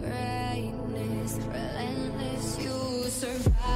Greatness, relentless, you survive.